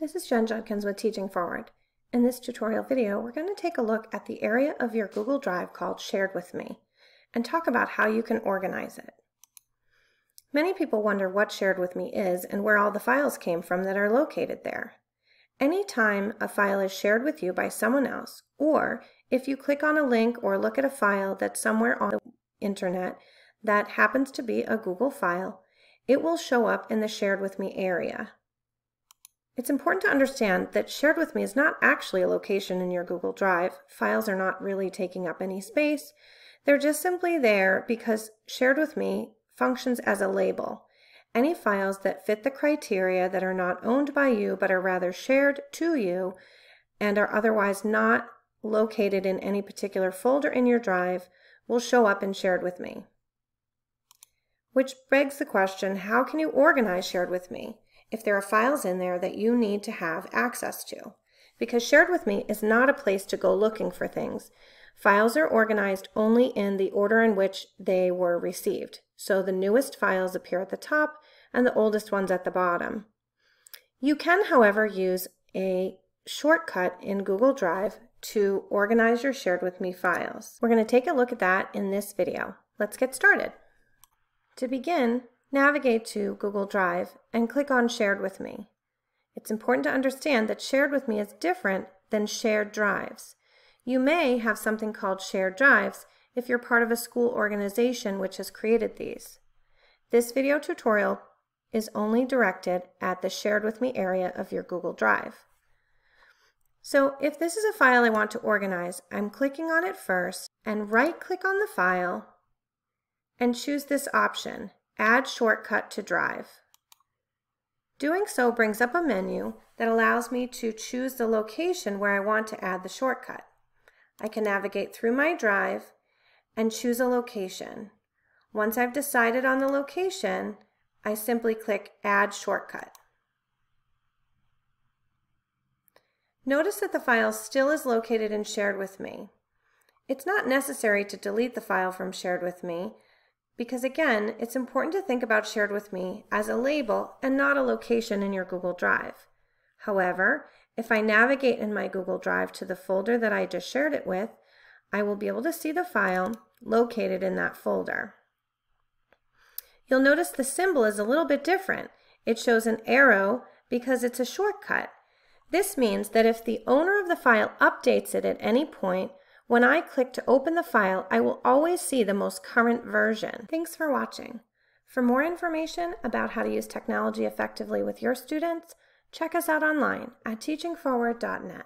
This is Jen Judkins with Teaching Forward. In this tutorial video, we're going to take a look at the area of your Google Drive called Shared With Me and talk about how you can organize it. Many people wonder what Shared With Me is and where all the files came from that are located there. Anytime a file is shared with you by someone else, or if you click on a link or look at a file that's somewhere on the internet that happens to be a Google file, it will show up in the Shared With Me area. It's important to understand that Shared With Me is not actually a location in your Google Drive. Files are not really taking up any space. They're just simply there because Shared With Me functions as a label. Any files that fit the criteria that are not owned by you but are rather shared to you and are otherwise not located in any particular folder in your drive will show up in Shared With Me. Which begs the question, how can you organize Shared With Me? If there are files in there that you need to have access to. Because Shared With Me is not a place to go looking for things. Files are organized only in the order in which they were received. So the newest files appear at the top and the oldest ones at the bottom. You can, however, use a shortcut in Google Drive to organize your Shared With Me files. We're going to take a look at that in this video. Let's get started. To begin, Navigate to Google Drive and click on Shared With Me. It's important to understand that Shared With Me is different than shared drives. You may have something called shared drives if you're part of a school organization which has created these. This video tutorial is only directed at the Shared With Me area of your Google Drive. So if this is a file I want to organize, I'm clicking on it first and right-click on the file and choose this option, Add Shortcut to Drive. Doing so brings up a menu that allows me to choose the location where I want to add the shortcut. I can navigate through my drive and choose a location. Once I've decided on the location, I simply click Add Shortcut. Notice that the file still is located and shared with me. It's not necessary to delete the file from shared with me because again, it's important to think about Shared With Me as a label and not a location in your Google Drive. However, if I navigate in my Google Drive to the folder that I just shared it with, I will be able to see the file located in that folder. You'll notice the symbol is a little bit different. It shows an arrow because it's a shortcut. This means that if the owner of the file updates it at any point, when I click to open the file, I will always see the most current version. Thanks for watching. For more information about how to use technology effectively with your students, check us out online at teachingforward.net.